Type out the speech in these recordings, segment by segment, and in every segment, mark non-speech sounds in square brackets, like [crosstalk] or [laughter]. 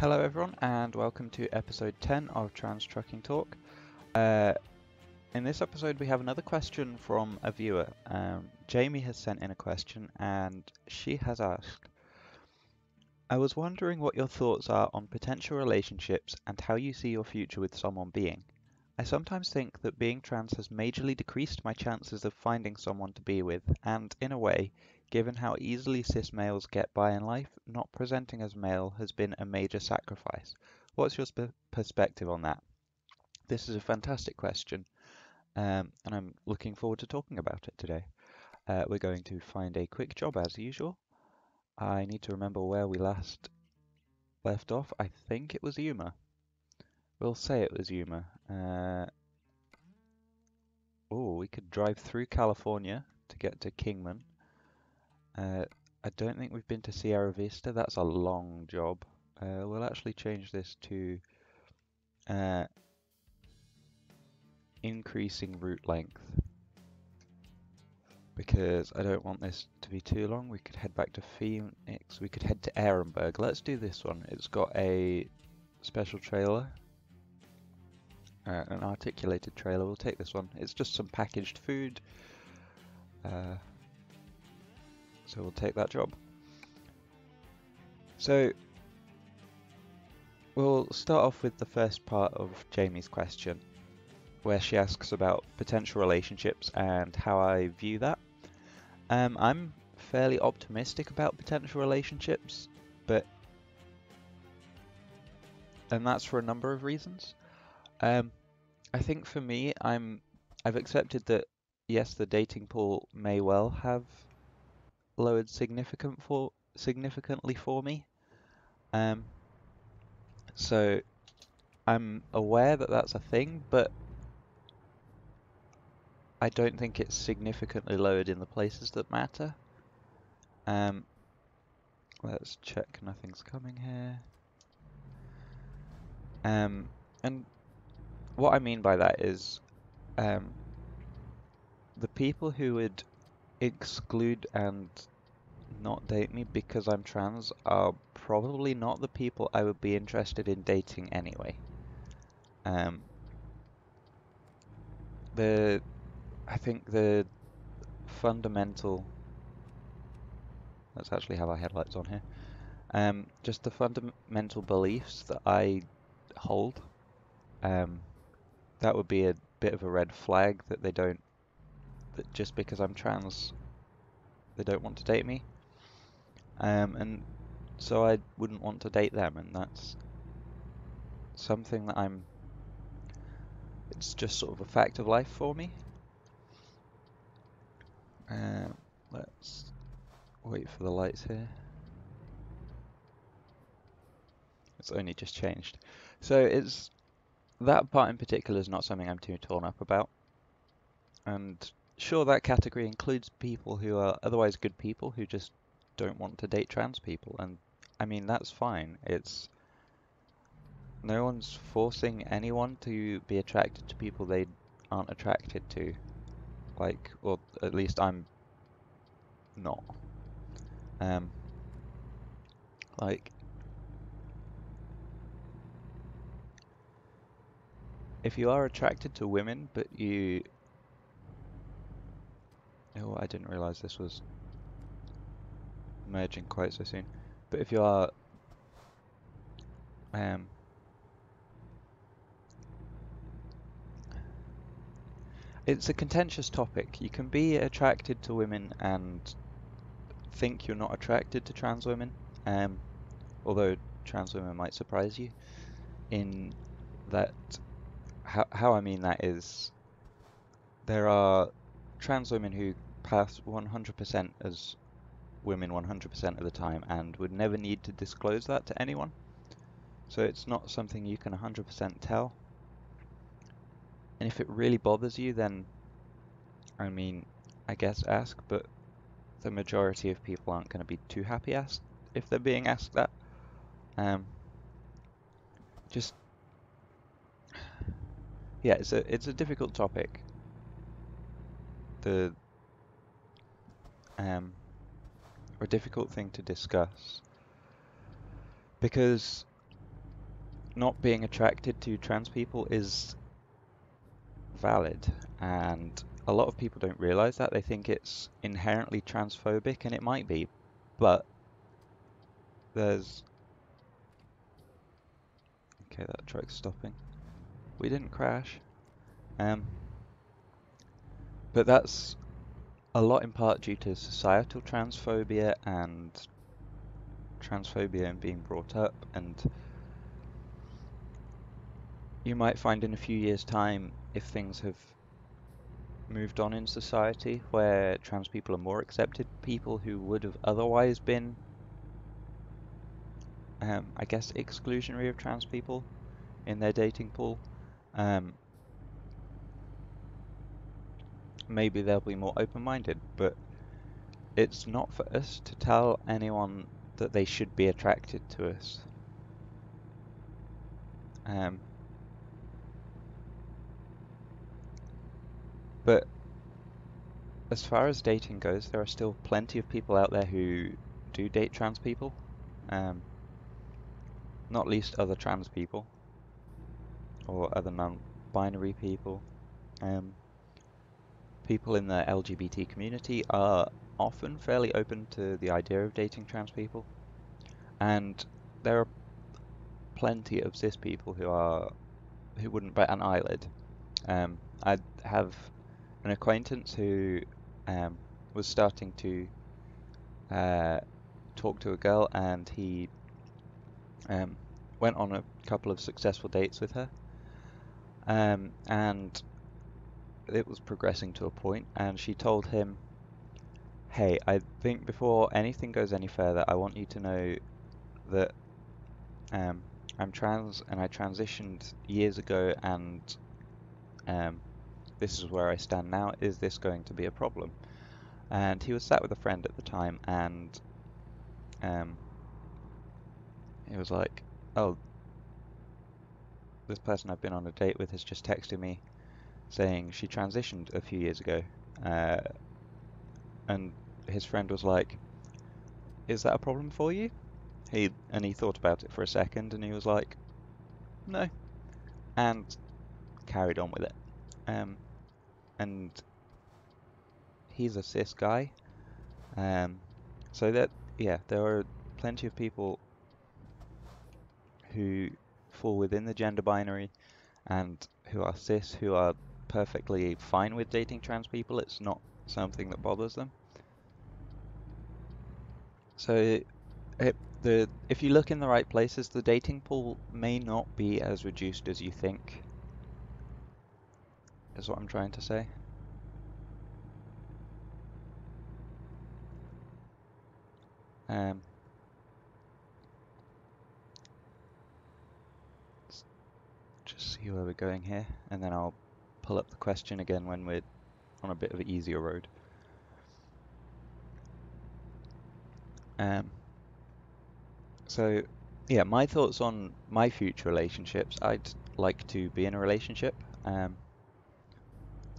Hello, everyone, and welcome to episode 10 of Trans Trucking Talk. Uh, in this episode, we have another question from a viewer. Um, Jamie has sent in a question, and she has asked I was wondering what your thoughts are on potential relationships and how you see your future with someone being. I sometimes think that being trans has majorly decreased my chances of finding someone to be with, and in a way, Given how easily cis males get by in life, not presenting as male has been a major sacrifice. What's your perspective on that? This is a fantastic question, um, and I'm looking forward to talking about it today. Uh, we're going to find a quick job as usual. I need to remember where we last left off. I think it was Yuma. We'll say it was Yuma. Uh, oh, we could drive through California to get to Kingman. Uh, I don't think we've been to Sierra Vista. That's a long job. Uh, we'll actually change this to uh, increasing route length because I don't want this to be too long. We could head back to Phoenix. We could head to Ehrenberg. Let's do this one. It's got a special trailer. Uh, an articulated trailer. We'll take this one. It's just some packaged food. Uh, so we'll take that job. So we'll start off with the first part of Jamie's question, where she asks about potential relationships and how I view that. Um, I'm fairly optimistic about potential relationships, but and that's for a number of reasons. Um, I think for me, I'm I've accepted that yes, the dating pool may well have lowered significant for significantly for me. Um, so I'm aware that that's a thing, but I don't think it's significantly lowered in the places that matter. Um, let's check nothing's coming here. Um, and what I mean by that is um, the people who would exclude and not date me because I'm trans are probably not the people I would be interested in dating anyway. Um, the I think the fundamental let's actually have our headlights on here. Um, just the fundamental beliefs that I hold. Um, that would be a bit of a red flag that they don't that just because I'm trans, they don't want to date me. Um, and so I wouldn't want to date them, and that's something that I'm. It's just sort of a fact of life for me. Uh, let's wait for the lights here. It's only just changed. So it's that part in particular is not something I'm too torn up about. And sure, that category includes people who are otherwise good people who just don't want to date trans people, and I mean that's fine. It's no one's forcing anyone to be attracted to people they aren't attracted to. Like, or at least I'm not. Um, like, if you are attracted to women, but you Oh, I didn't realize this was merging quite so soon. But if you are um, it's a contentious topic. You can be attracted to women and think you're not attracted to trans women, um, although trans women might surprise you. In that, how, how I mean that is, there are trans women who pass 100% as women 100% of the time and would never need to disclose that to anyone. So it's not something you can 100% tell. And if it really bothers you, then, I mean, I guess ask, but the majority of people aren't going to be too happy asked if they're being asked that. Um, just, [sighs] yeah, it's a it's a difficult topic. The um, or a difficult thing to discuss because not being attracted to trans people is valid, and a lot of people don't realize that. They think it's inherently transphobic, and it might be, but there's. Okay, that truck's stopping. We didn't crash. Um, but that's a lot in part due to societal transphobia and transphobia and being brought up. And you might find in a few years time if things have moved on in society where trans people are more accepted people who would have otherwise been um, I guess exclusionary of trans people in their dating pool um, maybe they'll be more open-minded but it's not for us to tell anyone that they should be attracted to us um, But as far as dating goes, there are still plenty of people out there who do date trans people. Um, not least other trans people or other non-binary people. Um, people in the LGBT community are often fairly open to the idea of dating trans people, and there are plenty of cis people who are who wouldn't bat an eyelid. Um, I have an acquaintance who um, was starting to uh, talk to a girl and he um, went on a couple of successful dates with her um, and it was progressing to a point and she told him hey I think before anything goes any further I want you to know that um, I'm trans and I transitioned years ago and um, this is where I stand now, is this going to be a problem? And he was sat with a friend at the time and um, he was like, oh, this person I've been on a date with has just texted me saying she transitioned a few years ago. Uh, and his friend was like, is that a problem for you? He And he thought about it for a second and he was like, no. And carried on with it. Um, and he's a cis guy. Um, so that yeah, there are plenty of people who fall within the gender binary and who are cis who are perfectly fine with dating trans people. It's not something that bothers them. So it, the if you look in the right places, the dating pool may not be as reduced as you think is what I'm trying to say. Um, just see where we're going here, and then I'll pull up the question again when we're on a bit of an easier road. Um, so, yeah, my thoughts on my future relationships. I'd like to be in a relationship. Um,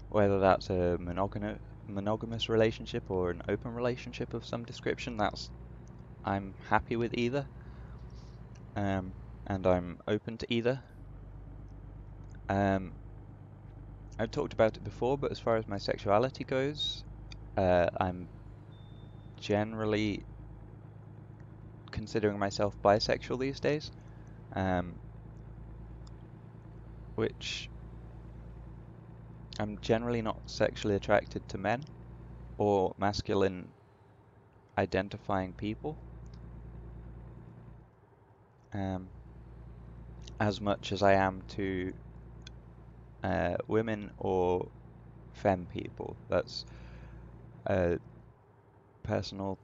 whether that's a monogamous monogamous relationship or an open relationship of some description that's I'm happy with either um, and I'm open to either um, I've talked about it before but as far as my sexuality goes uh, I'm generally considering myself bisexual these days um, which I'm generally not sexually attracted to men or masculine identifying people um, as much as I am to uh, women or femme people. That's a personal.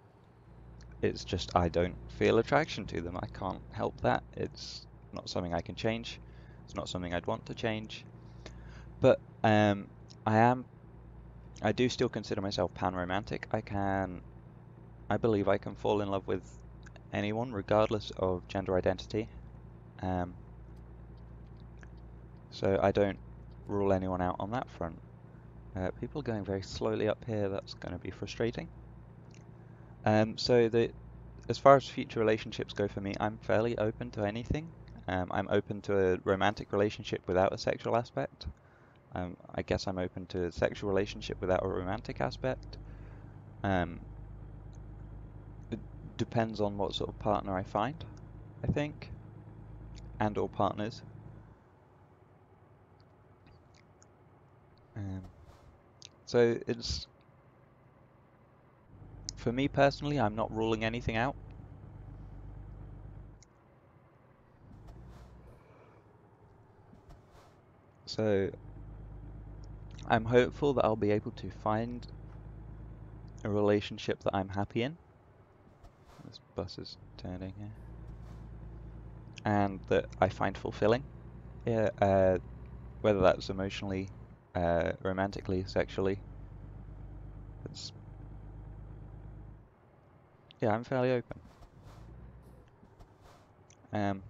It's just I don't feel attraction to them. I can't help that. It's not something I can change. It's not something I'd want to change. But um, I am, I do still consider myself pan-romantic. I can, I believe I can fall in love with anyone regardless of gender identity. Um, so I don't rule anyone out on that front. Uh, people going very slowly up here, that's going to be frustrating. Um, so the, as far as future relationships go for me, I'm fairly open to anything. Um, I'm open to a romantic relationship without a sexual aspect. Um, I guess I'm open to a sexual relationship without a romantic aspect. Um, it depends on what sort of partner I find, I think, and or partners. Um, so it's for me personally, I'm not ruling anything out. So I'm hopeful that I'll be able to find a relationship that I'm happy in. This bus is turning here. And that I find fulfilling. Yeah, uh, whether that's emotionally, uh, romantically, sexually. It's yeah, I'm fairly open. Um,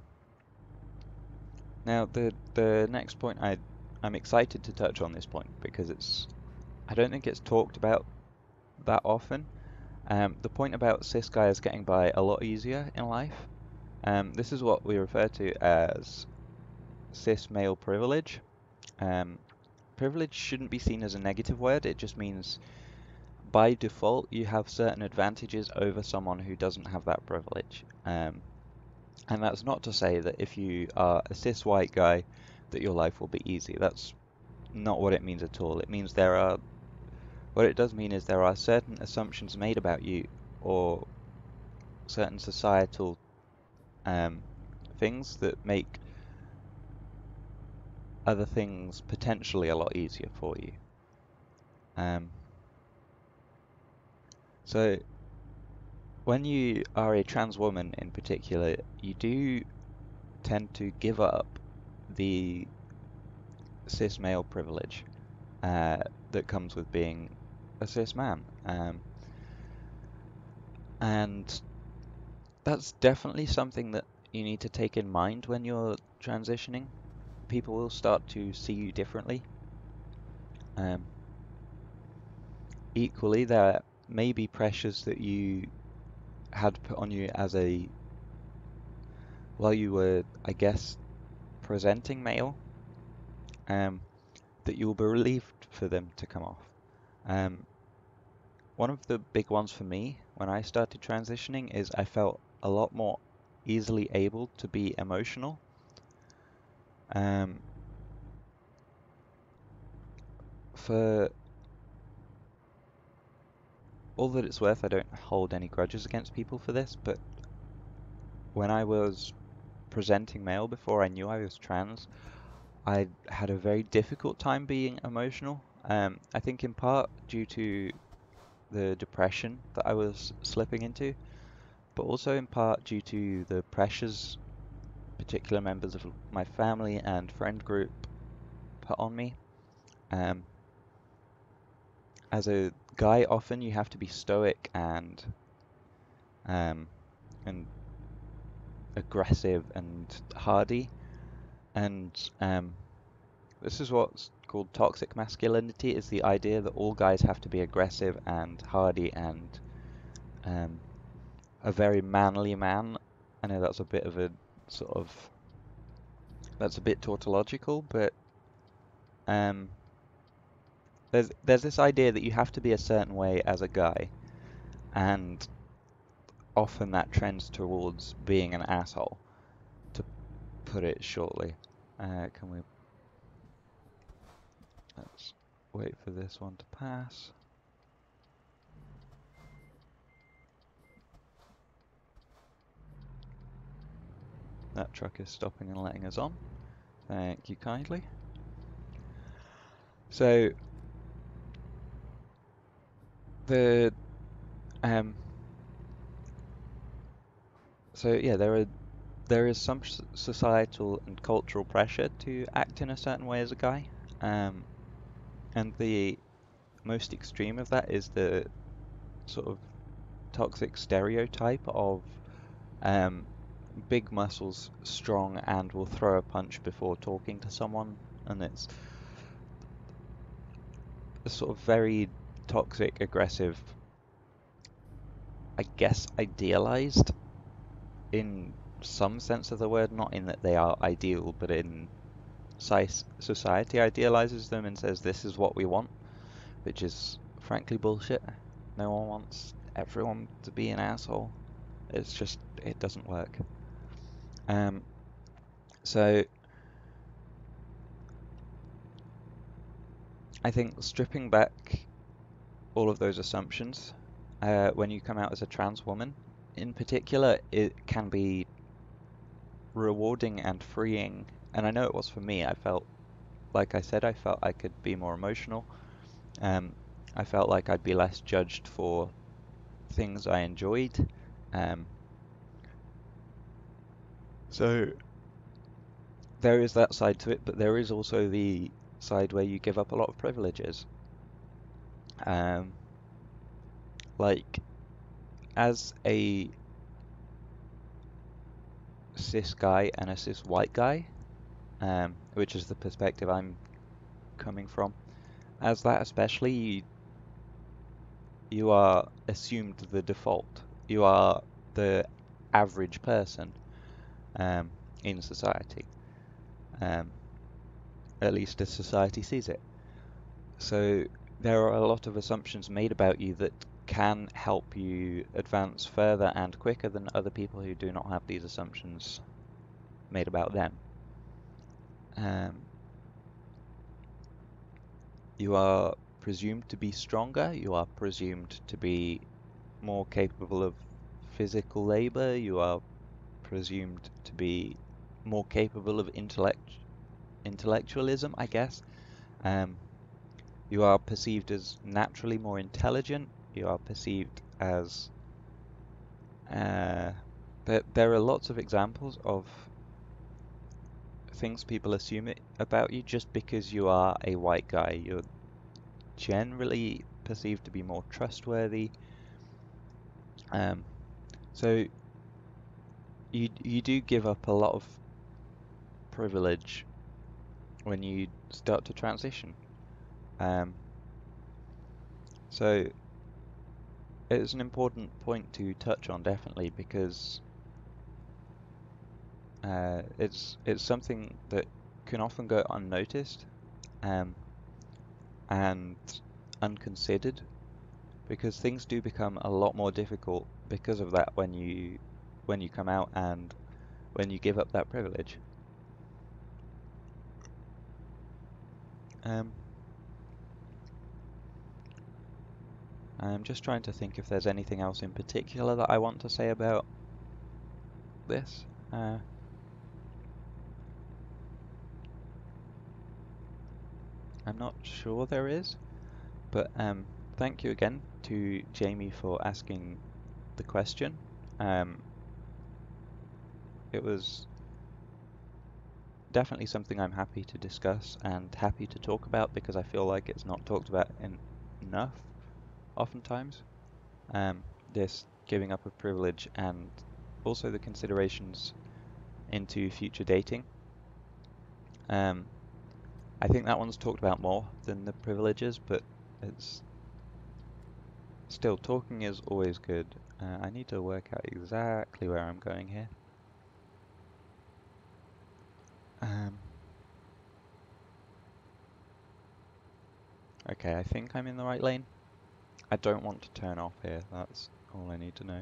now the the next point I I'm excited to touch on this point because it's I don't think it's talked about that often. Um, the point about cis guys getting by a lot easier in life. Um, this is what we refer to as cis male privilege. Um, privilege shouldn't be seen as a negative word. It just means by default you have certain advantages over someone who doesn't have that privilege. Um, and that's not to say that if you are a cis white guy that your life will be easy. That's not what it means at all. It means there are what it does mean is there are certain assumptions made about you or certain societal um, things that make other things potentially a lot easier for you. Um, so when you are a trans woman in particular, you do tend to give up the cis male privilege uh, that comes with being a cis man. Um, and that's definitely something that you need to take in mind when you're transitioning. People will start to see you differently. Um, equally, there may be pressures that you had put on you as a while you were, I guess, presenting male, um, that you will be relieved for them to come off. Um, one of the big ones for me when I started transitioning is I felt a lot more easily able to be emotional. Um, for all that it's worth, I don't hold any grudges against people for this, but when I was presenting male before I knew I was trans, I had a very difficult time being emotional. Um, I think in part due to the depression that I was slipping into, but also in part due to the pressures particular members of my family and friend group put on me. Um, as a guy, often you have to be stoic and um, and aggressive and hardy, and um, this is what's called toxic masculinity. Is the idea that all guys have to be aggressive and hardy and um, a very manly man. I know that's a bit of a sort of that's a bit tautological, but um, there's there's this idea that you have to be a certain way as a guy, and often that trends towards being an asshole, to put it shortly. Uh, can we? Let's wait for this one to pass. That truck is stopping and letting us on. Thank you kindly. So the um so yeah there are there is some societal and cultural pressure to act in a certain way as a guy um and the most extreme of that is the sort of toxic stereotype of um big muscles, strong, and will throw a punch before talking to someone, and it's a sort of very toxic, aggressive, I guess idealized in some sense of the word, not in that they are ideal, but in society idealizes them and says this is what we want, which is frankly bullshit. No one wants everyone to be an asshole. It's just, it doesn't work. Um, so, I think stripping back all of those assumptions uh, when you come out as a trans woman, in particular, it can be rewarding and freeing. And I know it was for me. I felt, like I said, I felt I could be more emotional. Um, I felt like I'd be less judged for things I enjoyed. Um, so there is that side to it, but there is also the side where you give up a lot of privileges. Um, like, as a cis guy and a cis white guy, um, which is the perspective I'm coming from, as that especially, you, you are assumed the default. You are the average person um, in society. Um, at least as society sees it. So there are a lot of assumptions made about you that can help you advance further and quicker than other people who do not have these assumptions made about them. Um, you are presumed to be stronger, you are presumed to be more capable of physical labor, you are presumed to be more capable of intellect intellectualism, I guess. Um, you are perceived as naturally more intelligent. You are perceived as. Uh, there, there are lots of examples of things people assume it about you just because you are a white guy. You're generally perceived to be more trustworthy. Um, so you you do give up a lot of privilege when you start to transition. Um, so it's an important point to touch on definitely because uh, it's it's something that can often go unnoticed um, and unconsidered because things do become a lot more difficult because of that when you when you come out and when you give up that privilege. Um, I'm just trying to think if there's anything else in particular that I want to say about this. Uh, I'm not sure there is, but um, thank you again to Jamie for asking the question. Um, it was definitely something I'm happy to discuss and happy to talk about because I feel like it's not talked about en enough oftentimes. Um, this giving up of privilege and also the considerations into future dating. Um, I think that one's talked about more than the privileges, but it's still talking is always good. Uh, I need to work out exactly where I'm going here. Um, okay, I think I'm in the right lane. I don't want to turn off here, that's all I need to know.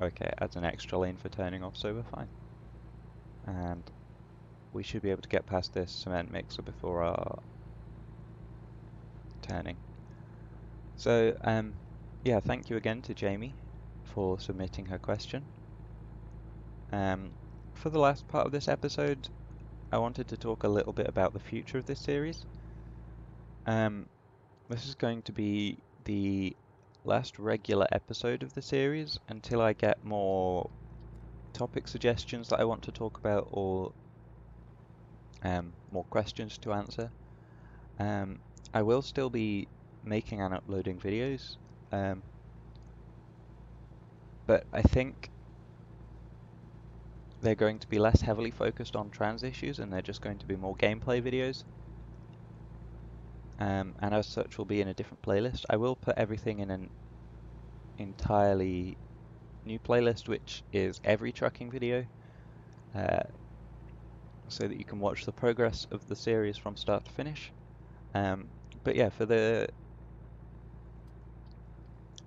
Okay, it adds an extra lane for turning off, so we're fine. And we should be able to get past this cement mixer before our turning. So, um, yeah, thank you again to Jamie for submitting her question. Um, for the last part of this episode, I wanted to talk a little bit about the future of this series. Um, this is going to be the last regular episode of the series until I get more topic suggestions that I want to talk about or um, more questions to answer. Um, I will still be making and uploading videos, um, but I think they're going to be less heavily focused on trans issues and they're just going to be more gameplay videos. Um, and as such will be in a different playlist. I will put everything in an entirely new playlist, which is every trucking video, uh, so that you can watch the progress of the series from start to finish. Um, but yeah, for the,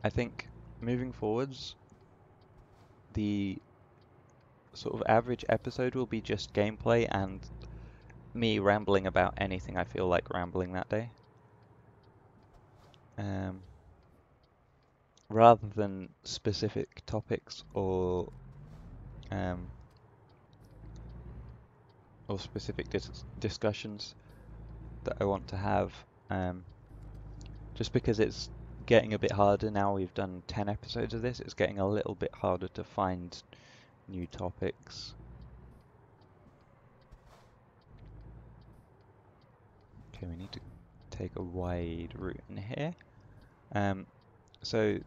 I think moving forwards, the sort of average episode will be just gameplay and me rambling about anything I feel like rambling that day. Um, rather than specific topics or um, or specific dis discussions that I want to have. Um, just because it's getting a bit harder now, we've done 10 episodes of this, it's getting a little bit harder to find new topics. Okay, we need to take a wide route in here. Um, so,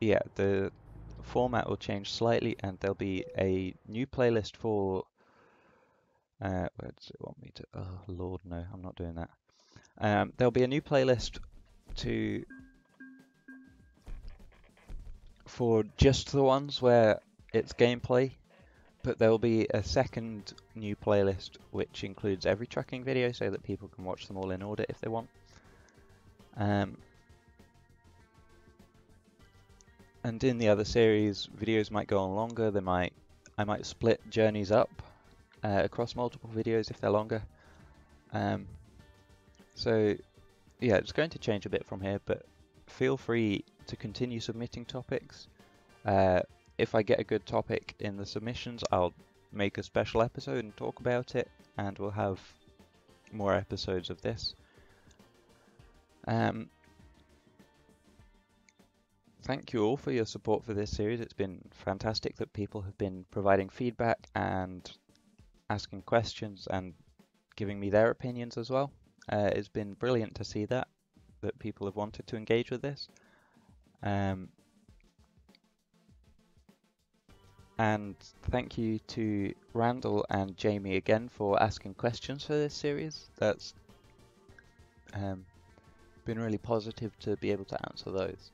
yeah, the format will change slightly and there'll be a new playlist for uh, where does it want me to? Oh Lord, no, I'm not doing that. Um, there'll be a new playlist to for just the ones where it's gameplay, but there'll be a second new playlist which includes every trucking video so that people can watch them all in order if they want. Um, and in the other series, videos might go on longer. They might, I might split journeys up uh, across multiple videos if they're longer. Um, so yeah, it's going to change a bit from here, but feel free to continue submitting topics. Uh, if I get a good topic in the submissions, I'll make a special episode and talk about it, and we'll have more episodes of this. Um, thank you all for your support for this series. It's been fantastic that people have been providing feedback and asking questions and giving me their opinions as well. Uh, it's been brilliant to see that, that people have wanted to engage with this. Um, and thank you to Randall and Jamie again for asking questions for this series. That's um, been really positive to be able to answer those.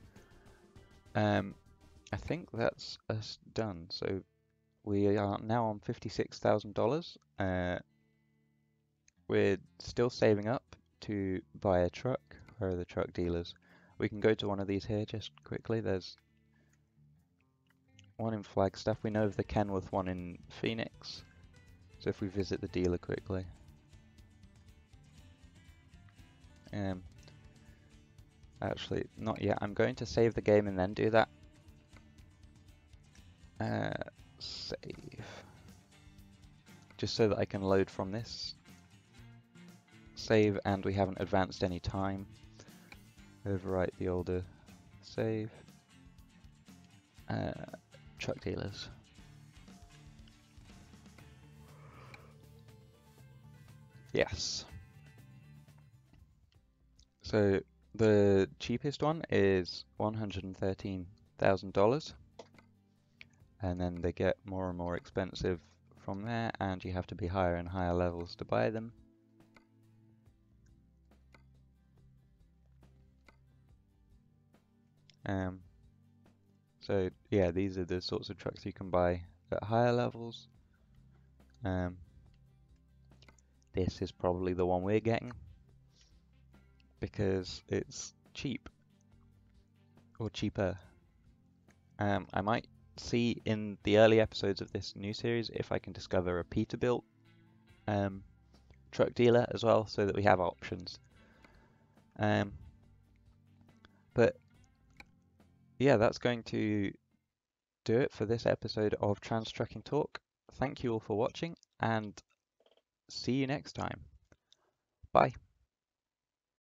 Um, I think that's us done. So we are now on $56,000. Uh, we're still saving up to buy a truck. Where are the truck dealers? We can go to one of these here just quickly. There's one in Flagstaff. We know of the Kenworth one in Phoenix. So if we visit the dealer quickly. Um, actually, not yet. I'm going to save the game and then do that. Uh, save. Just so that I can load from this. Save and we haven't advanced any time. Overwrite the older save. Uh, truck dealers. Yes. So the cheapest one is $113,000 and then they get more and more expensive from there and you have to be higher and higher levels to buy them. Um, so yeah, these are the sorts of trucks you can buy at higher levels. Um, this is probably the one we're getting because it's cheap or cheaper. Um, I might see in the early episodes of this new series if I can discover a Peterbilt um, truck dealer as well, so that we have options. Um, but yeah, that's going to do it for this episode of Trans Trucking Talk. Thank you all for watching and see you next time. Bye.